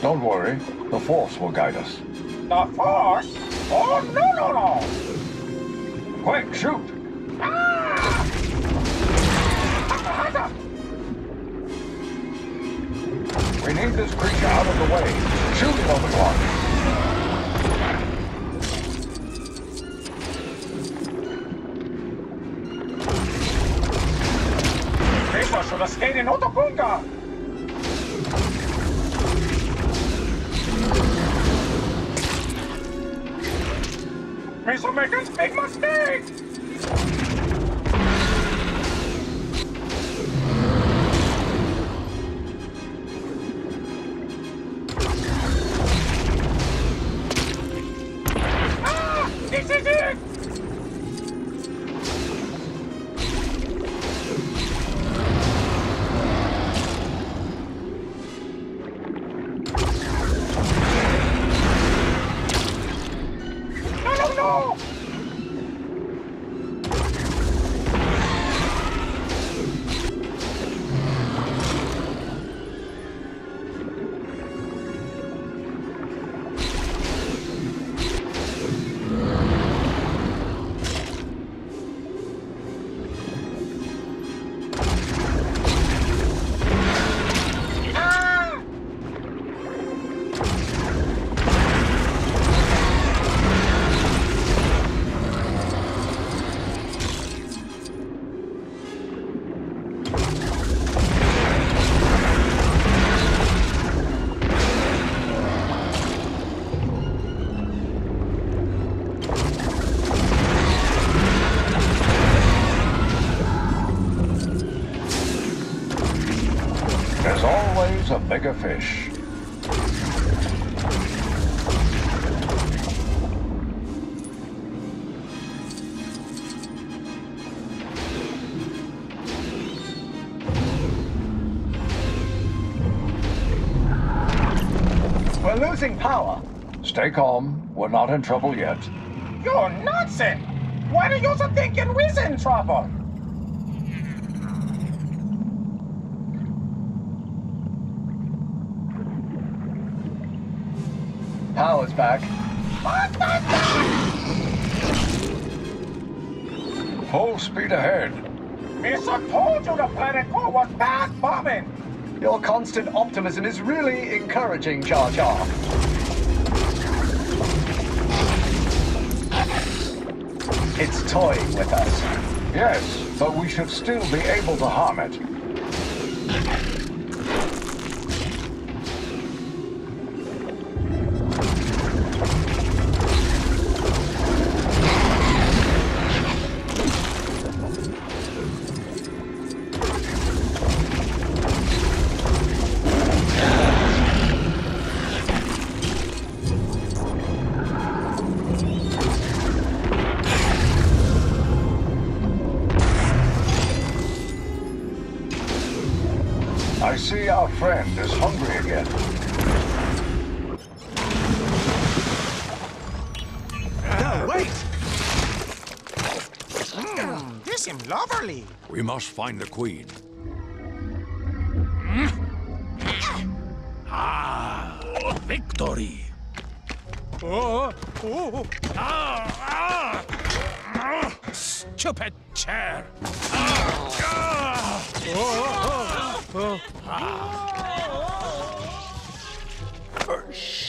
Don't worry, the Force will guide us. The Force? Oh, no, no, no! Quick, shoot! Ah! Hunter! We need this creature out of the way. Shoot him on the clock. People should have stayed in No, always a bigger fish. We're losing power. Stay calm. We're not in trouble yet. You're nonsense! Why do you thinking we's in trouble? Power's back. What the Full speed ahead. Mr. told you the planet core was bad bombing! Your constant optimism is really encouraging, Jar Jar. It's toying with us. Yes, but we should still be able to harm it. I see our friend is hungry again. No, wait! Mm, this seems lovely. We must find the queen. Ah, victory! Oh, oh, ah, ah, stupid chair! Ah, ah, oh, Ah. oh, oh.